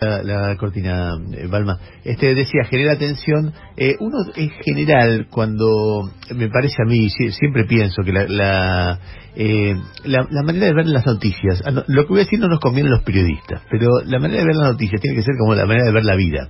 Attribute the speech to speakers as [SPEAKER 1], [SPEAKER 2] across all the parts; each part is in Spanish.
[SPEAKER 1] la, la cortina, eh, Balma. Este decía, genera tensión. Eh, uno en general, cuando me parece a mí, sie- siempre pienso que la, la, eh, la, la manera de ver las noticias, ah, lo que voy a decir no nos conviene a los periodistas, pero la manera de ver las noticias tiene que ser como la manera de ver la vida.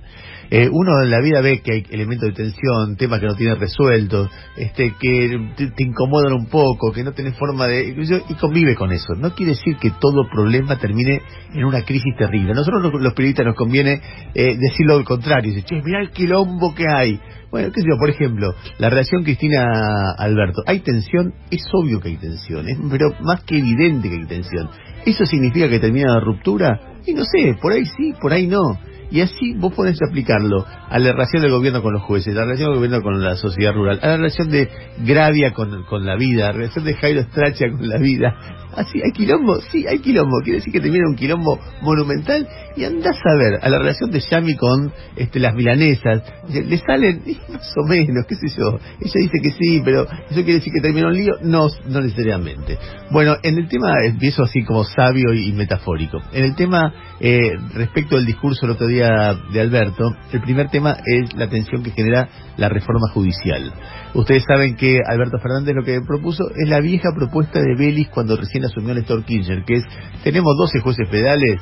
[SPEAKER 1] Eh, uno en la vida ve que hay elementos de tensión, temas que no tiene resueltos, este, que te, incomodan un poco, que no tenés forma de... Y convive con eso. No quiere decir que todo problema termine en una crisis terrible. A nosotros los, los periodistas nos conviene eh, decir lo contrario. Dice, che, mirá el quilombo que hay. Bueno, qué sé yo, por ejemplo, la relación Cristina-Alberto. ¿Hay tensión? Es obvio que hay tensión, es, pero más que evidente que hay tensión. ¿Eso significa que termina la ruptura? Y no sé, por ahí sí, por ahí no. Y así vos podés aplicarlo a la relación del gobierno con los jueces, a la relación del gobierno con la sociedad rural, a la relación de Gravia con, con la vida, a la relación de Jairo Stracha con la vida. Así, ¿hay quilombo? Sí, hay quilombo. Quiere decir que termina un quilombo monumental y andás a ver a la relación de Yami con este, las milanesas. Le le salen más o menos, qué sé yo. Ella dice que sí, pero ¿eso quiere decir que terminó un lío? No, no necesariamente. Bueno, en el tema, empiezo así como sabio y metafórico. En el tema, eh, respecto al discurso el otro día de Alberto, el primer tema es la tensión que genera la reforma judicial. Ustedes saben que Alberto Fernández lo que propuso es la vieja propuesta de Belis cuando recién asumió Néstor Kirchner, que es, tenemos 12 jueces federales,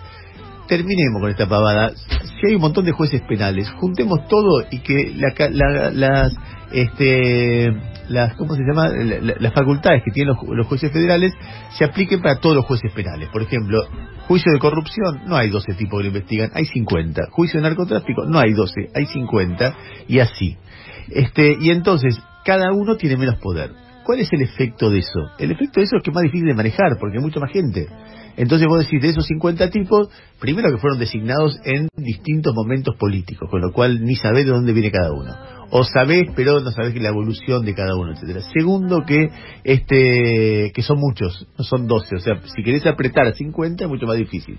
[SPEAKER 1] terminemos con esta pavada. Si hay un montón de jueces penales, juntemos todo y que la, la- las este las cómo se llama La- la- las facultades que tienen los, los jueces federales se apliquen para todos los jueces penales. Por ejemplo, juicio de corrupción, no hay 12 tipos que lo investigan, hay 50. Juicio de narcotráfico, no hay 12, hay 50 y así. Este, y entonces, cada uno tiene menos poder. ¿Cuál es el efecto de eso? El efecto de eso es que es más difícil de manejar, porque hay mucha más gente. Entonces vos decís, de esos 50 tipos, primero que fueron designados en distintos momentos políticos, con lo cual ni sabés de dónde viene cada uno. O sabés, pero no sabés la evolución de cada uno, etcétera. Segundo que este que son muchos, no son 12, o sea, si querés apretar a 50 es mucho más difícil.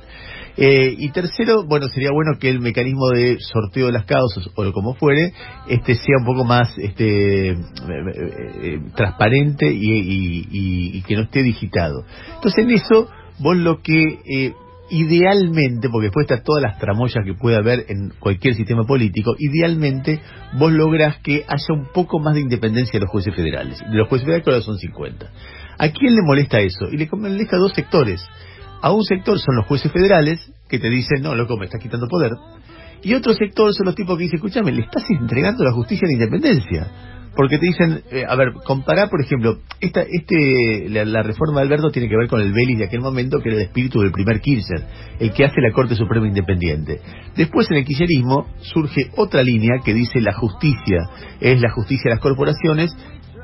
[SPEAKER 1] Eh, y tercero, bueno, sería bueno que el mecanismo de sorteo de las causas o como fuere, este sea un poco más este eh, eh, transparente y, y- que no esté digitado. Entonces en eso vos lo que eh, idealmente, porque después está todas las tramoyas que puede haber en cualquier sistema político, idealmente vos lográs que haya un poco más de independencia de los jueces federales. De los jueces federales que ahora son 50. ¿A quién le molesta eso? Y le molesta a dos sectores. A un sector son los jueces federales, que te dicen, no, loco, me estás quitando poder. Y otro sector son los tipos que dicen, escúchame, le estás entregando la justicia la independencia. Porque te dicen, eh, a ver, compará, por ejemplo, esta, este, la, la reforma de Alberto tiene que ver con el Belis de aquel momento, que era el espíritu del primer Kirchner, el que hace la Corte Suprema Independiente. Después, en el kirchnerismo, surge otra línea que dice la justicia es la justicia de las corporaciones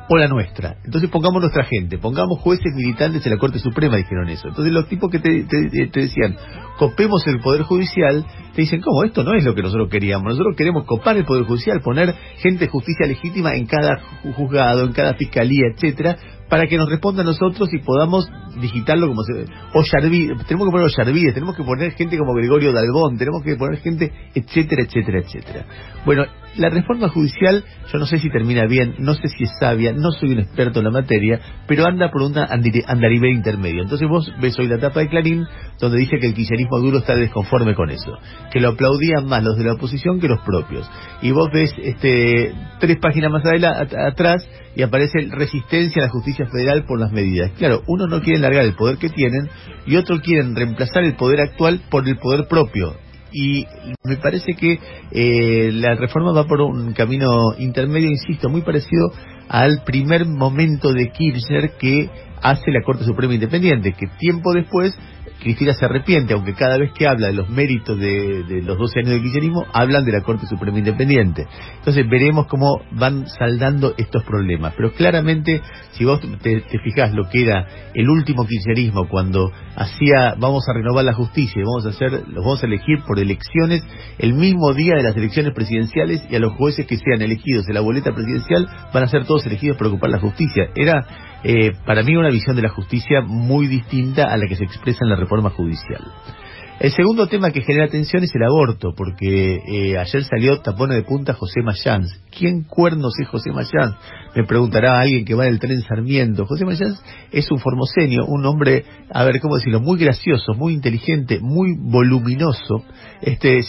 [SPEAKER 1] o la nuestra. Entonces pongamos nuestra gente, pongamos jueces militantes en la Corte Suprema, dijeron eso. Entonces los tipos que te, te- decían, copemos el Poder Judicial, te dicen, ¿cómo? Esto no es lo que nosotros queríamos. Nosotros queremos copar el Poder Judicial, poner gente de justicia legítima en cada ju- juzgado, en cada fiscalía, etcétera, para que nos responda a nosotros y podamos digitarlo como se... Ollarvi- tenemos que poner Ollarvides, tenemos que poner gente como Gregorio Dalbón, tenemos que poner gente, etcétera, etcétera, etcétera. Bueno, la reforma judicial, yo no sé si termina bien, no sé si es sabia, no soy un experto en la materia, pero anda por una andarivel intermedio. Entonces vos ves hoy la tapa de Clarín, donde dice que el kirchnerismo duro está desconforme con eso, que lo aplaudían más los de la oposición que los propios. Y vos ves este tres páginas más adela- at- atrás y aparece resistencia a la justicia federal por las medidas. Claro, uno no quiere largar el poder que tienen y otro quieren reemplazar el poder actual por el poder propio. Y me parece que eh, la reforma va por un camino intermedio, insisto, muy parecido al primer momento de Kirchner que hace la Corte Suprema Independiente, que tiempo después Cristina se arrepiente, aunque cada vez que habla de los méritos de, los 12 años de kirchnerismo, hablan de la Corte Suprema Independiente. Entonces veremos cómo van saldando estos problemas. Pero claramente, si vos te, te fijás lo que era el último kirchnerismo, cuando hacía, vamos a renovar la justicia y vamos a hacer, los vamos a elegir por elecciones el mismo día de las elecciones presidenciales y a los jueces que sean elegidos en la boleta presidencial van a ser todos elegidos por ocupar la justicia. Era eh, para mí una visión de la justicia muy distinta a la que se expresa en la reforma judicial. El segundo tema que genera tensión es el aborto, porque eh, ayer salió tapona de punta José Mayans. ¿Quién cuernos es José Mayans? Me preguntará alguien que va en el tren Sarmiento. José Mayans es un formoseño, un hombre, a ver, ¿cómo decirlo? Muy gracioso, muy inteligente, muy voluminoso. Este,